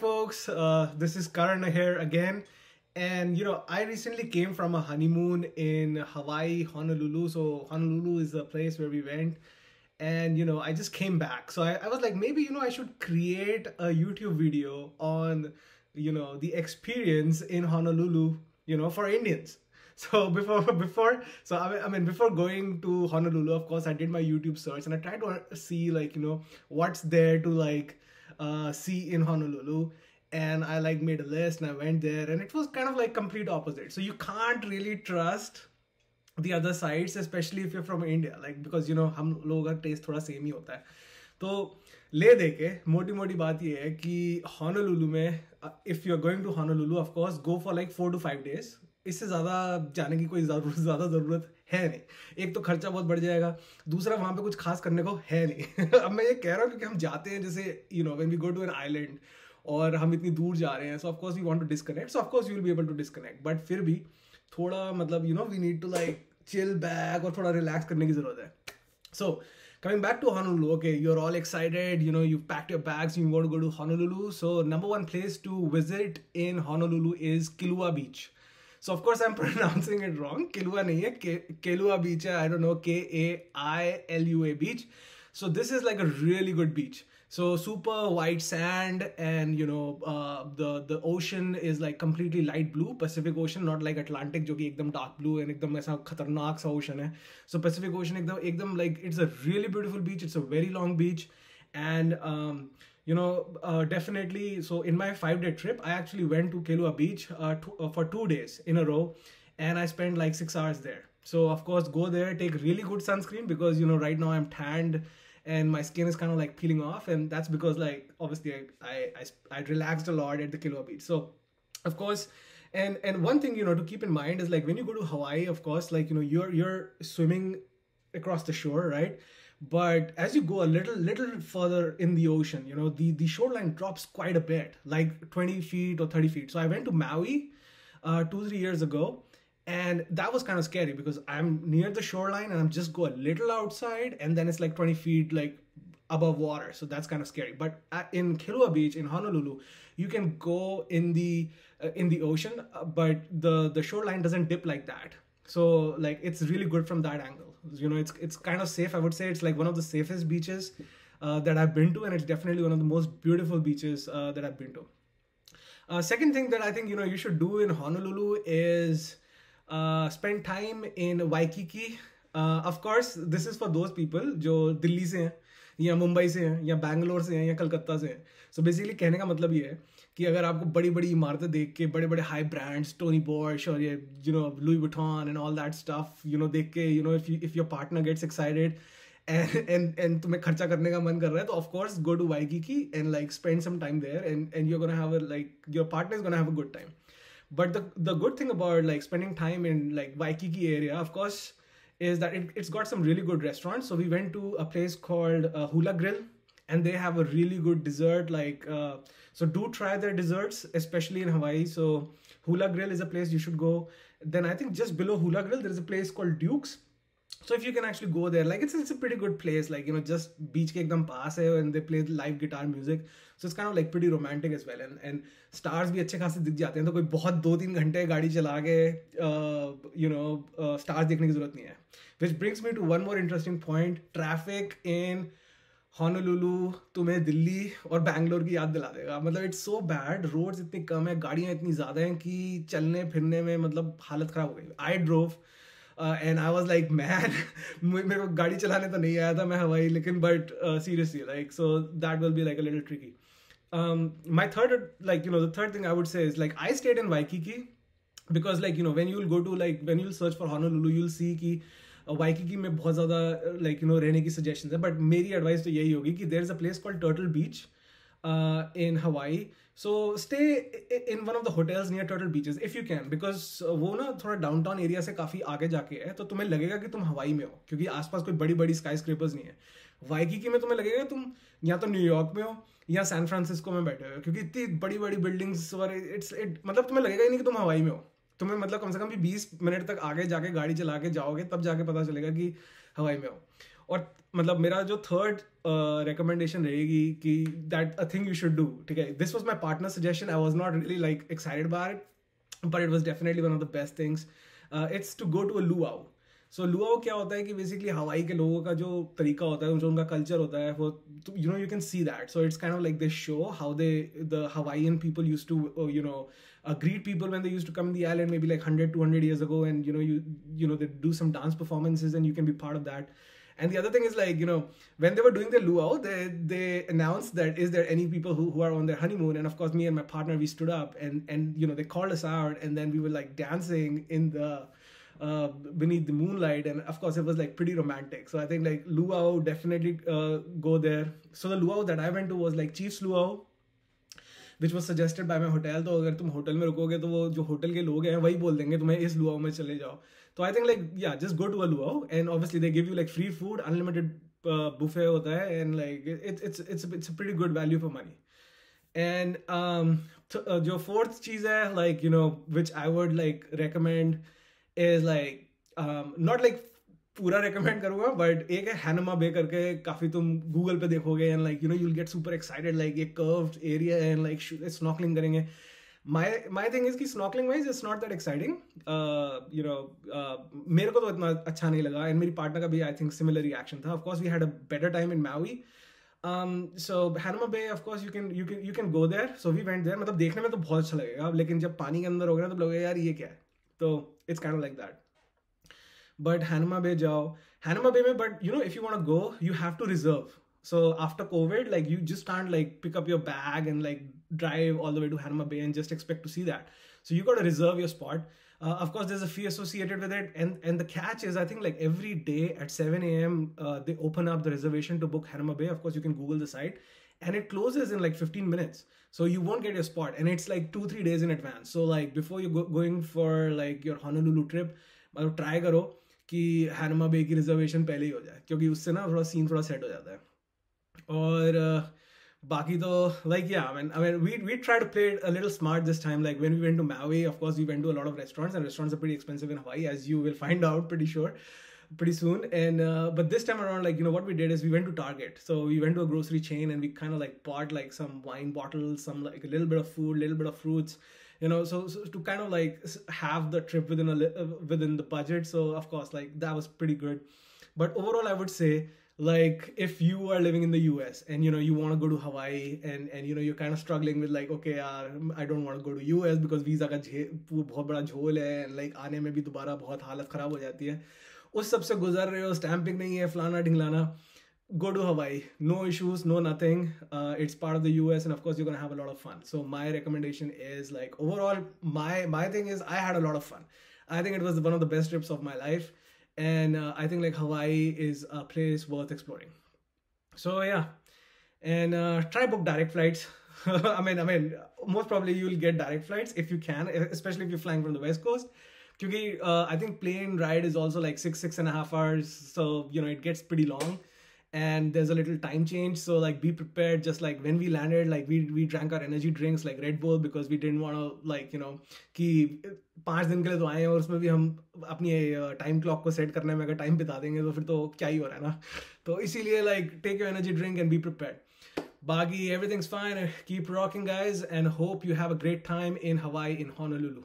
folks. Uh, this is Karan here again. And you know, I recently came from a honeymoon in Hawaii, Honolulu. So, Honolulu is the place where we went. And you know, I just came back. So, I, I was like, maybe you know, I should create a YouTube video on you know the experience in Honolulu, you know, for Indians. So before before so I mean, I mean before going to Honolulu, of course, I did my YouTube search and I tried to see like you know what's there to like uh, see in Honolulu. And I like made a list and I went there and it was kind of like complete opposite. So you can't really trust the other sides, especially if you're from India, like because you know हम लोगों का test थोड़ा same ही होता है तो ले दे के मोटी मोटी बात ये है कि हॉनोलुलु में if you are going to Honolulu of course go for like four to five days इससे ज़्यादा जाने की कोई ज़रूरत ज़्यादा ज़रूरत है नहीं एक तो खर्चा बहुत बढ़ जाएगा दूसरा वहाँ पे कुछ खास करने को है नहीं अब मैं ये कह रहा हूँ क्योंकि हम जाते हैं जैसे you know when we go to an island और हम इतनी दूर जा रहे हैं so of course we want to disconnect so of course you will be able to disconnect but फिर भी थोड़ा मतलब you know we need to like chill back और थोड़ा रिलैक्स करने की ज़रूरत है सो coming back to Honolulu, okay, you're all excited, you know, you've packed your bags, you want to go to Honolulu. So, number one place to visit in Honolulu is Kilua Beach. So of course I am pronouncing it wrong Kailua नहीं है Kailua beach है I don't know K A I L U A beach so this is like a really good beach so super white sand and you know the ocean is like completely light blue Pacific Ocean not like Atlantic जो कि एकदम dark blue and एकदम ऐसा खतरनाक सा ocean है सो Pacific Ocean एकदम एकदम like it's a really beautiful beach it's a very long beach and you know, uh, definitely. So in my five day trip, I actually went to Kelua Beach uh, uh, for two days in a row, and I spent like six hours there. So of course, go there, take really good sunscreen because you know right now I'm tanned and my skin is kind of like peeling off, and that's because like obviously I I, I, I relaxed a lot at the Kelua Beach. So of course and and one thing you know to keep in mind is like when you go to hawaii of course like you know you're you're swimming across the shore right but as you go a little little further in the ocean you know the the shoreline drops quite a bit like 20 feet or 30 feet. So i went to maui uh, two three years ago and that was kind of scary because i'm near the shoreline and i'm just go a little outside and then it's like 20 feet like above water. So that's kind of scary. But in Kailua beach in honolulu you can go in the uh, in the ocean uh, but the the shoreline doesn't dip like that. So like it's really good from that angle you know it's it's kind of safe. I would say it's like one of the safest beaches uh, that i've been to and it's definitely one of the most beautiful beaches uh, that i've been to. Uh, second thing that i think you know you should do in honolulu is uh, spend time in waikiki. Uh, of course this is for those people joe delhi se या मुंबई से हैं, या बैंगलोर से हैं, या कलकत्ता से हैं। So basically कहने का मतलब ये है कि अगर आपको बड़ी बड़ी इमारतें देख के बड़े बड़े हाई ब्रांड्स टोनी बॉर्श और ये you know Louis Vuitton and all that stuff you know देख के you know if if your partner gets excited and and तुम्हें खर्चा करने का मन कर रहा है तो of course go to Waikiki and like spend some time there and and you're gonna have like your partner is gonna have a good time but the the good thing about like spending time in like Waikiki area of course is that it, it's got some really good restaurants. So we went to a place called uh, Hula Grill and they have a really good dessert like uh, so do try their desserts especially in hawaii. So hula grill is a place you should go. Then i think just below hula grill there is a place called dukes so if you can actually go there like it's, it's a pretty good place like you know just beach ke ekdam paas hai and they play live guitar music so it's kind of like pretty romantic as well and and stars भी अच्छे खासे दिख जाते हैं तो कोई बहुत दो तीन घंटे गाड़ी चला के यू नो स्टार्स देखने की ज़रूरत नहीं है which brings me to one more interesting point traffic in हॉनोलुलू तुम्हें दिल्ली और बैंगलोर की याद दिला देगा मतलब इट्स सो बैड रोड्स इतनी कम है गाड़ियाँ इतनी ज़्यादा हैं कि चलने फिरने में मतलब हालत ख़राब हो गई I drove and I was like man मेरे को गाड़ी चलाने तो नहीं आया था मैं हवाई, लेकिन but seriously like so that will be like a tricky my third like you know third thing I would say is like I stayed in Waikiki because like you know when you'll go to like when you'll search for Honolulu you'll see की Waikiki मैं बहुत ज़्यादा like you know रहने की suggestion है but मेरी advice तो यही होगी कि there is a place called Turtle Beach in Hawaii so stay in one of the hotels near turtle beaches if you can because वो ना थोड़ा डाउन टाउन एरिया से काफ़ी आगे जाके है तो तुम्हें लगेगा कि तुम हवाई में हो, क्योंकि आसपास कोई बड़ी बड़ी स्काई स्क्रेपर्स नहीं है। वाइकिकी में तुम्हें लगेगा तुम या तो न्यूयॉर्क में हो, या सैन फ्रांसिस्को में बैठे हो, क्योंकि इतनी बड़ी बड़ी बिल्डिंग्स और इट्स इट मतलब तुम्हें लगेगा ही नहीं कि तुम हवाई में हो। तुम्हें मतलब कम से कम भी बीस मिनट तक आगे जाके, गाड़ी चला के जाओगे, तब जाके पता चलेगा कि हवाई में हो। और मतलब मेरा जो थर्ड रिकमेंडेशन uh, रहेगी कि that a thing you should do ठीक है? This was my partner suggestion I was not really like excited bar it but it was definitely one of the best things it's to go to a luau so luau क्या होता है कि basically हवाई के लोगों का जो तरीका होता है जो उनका कल्चर होता है वो you know you can see that so it's kind of like this show how they the Hawaiian people use to you know uh, greet people when they used to come in the island maybe like 100 200 years ago and you know you you know they do some dance performances and you can be part of that. and the other thing is like you know when they were doing their luau they they announced that is there any people who, who are on their honeymoon and of course me and my partner we stood up and and you know they called us out and then we were like dancing in the uh, beneath the moonlight, and of course it was like pretty romantic. So I think like luau definitely uh, go there. So the luau that I went to was like Chiefs luau. Which was suggested by my hotel तो अगर तुम hotel में रुकोगे तो वो जो hotel के लोग हैं वही बोल देंगे तुम्हें इस लुआओ में चले जाओ तो I think like yeah just go to a luau and obviously they give you like free food unlimited buffet होता है and like it's it's it's it's pretty good value for money and जो fourth चीज़ है like you know which I would like recommend is like not like पूरा recommend करूँगा but एक है हैनमा बे करके काफ़ी तुम गूगल पे देखोगे and like you know you'll get super excited like ये curved area and like snorkelling करेंगे माय माय थिंग इज़ कि snorkelling wise it's not that exciting you know मेरे को तो इतना अच्छा नहीं लगा एंड मेरी पार्टनर का भी आई थिंक सिमिलर रिएक्शन था of course we had a better time in Maui um so Hanama Bay of course you can you can you can go there so we went there मतलब देखने में तो बहुत अच्छा लगेगा लेकिन जब पानी के अंदर हो गया तो लगेगा यार ये क्या है तो it's kind of like that but Hanama Bay jao. Hanama Bay mein, but you know, if you want to go, you have to reserve. So after COVID, like you just can't like pick up your bag and like drive all the way to Hanauma Bay and just expect to see that. So you got to reserve your spot. Uh, of course, there's a fee associated with it, and and the catch is I think like every day at 7 a.m. Uh, they open up the reservation to book Hanauma Bay. Of course, you can Google the site, and it closes in like 15 minutes, so you won't get your spot, and it's like two three days in advance. So like before you go going for like your Honolulu trip, uh, try karo ki Hanauma bay reservation reservation पहले ही हो जाए क्योंकि उससे ना थोड़ा scene थोड़ा set हो जाता है और uh, Baki though, like yeah, I mean, I mean, we we try to play it a little smart this time. Like when we went to Maui, of course, we went to a lot of restaurants, and restaurants are pretty expensive in Hawaii, as you will find out pretty sure, pretty soon. And uh, but this time around, like you know, what we did is we went to Target. So we went to a grocery chain, and we kind of like bought like some wine bottles, some like a little bit of food, little bit of fruits, you know so, so, to kind of like have the trip within a uh, within the budget so of course like that was pretty good but overall i would say like if you are living in the US and you know you want to go to Hawaii and and you know you're kind of struggling with like okay यार I don't want to go to US because visa का बहुत बड़ा झोल है and like आने में भी दोबारा बहुत हालत ख़राब हो जाती है उस सब से गुजर रहे हो स्टैंपिंग नहीं है फलाना ढिंगलाना go to Hawaii. No issues, no nothing. Uh, it's part of the US, and of course, you're gonna have a lot of fun. So my recommendation is like overall, my my thing is I had a lot of fun. I think it was one of the best trips of my life, and uh, I think like Hawaii is a place worth exploring. So yeah, and uh, try book direct flights. I mean, I mean, most probably you'll get direct flights if you can, especially if you're flying from the west coast. Because uh, I think plane ride is also like six six and a half hours, so you know it gets pretty long and there's a little time change so like be prepared just like when we landed like we we drank our energy drinks like red bull because we didn't want to like you know कि पाँच दिन के लिए तो आए हैं और उसमें भी हम अपनी टाइम क्लॉक को सेट करने में अगर टाइम बिता देंगे तो फिर तो क्या ही हो रहा है ना तो इसीलिए like take your energy drink and be prepared Bagi, everything's fine. Keep rocking, guys, and hope you have a great time in Hawaii in Honolulu.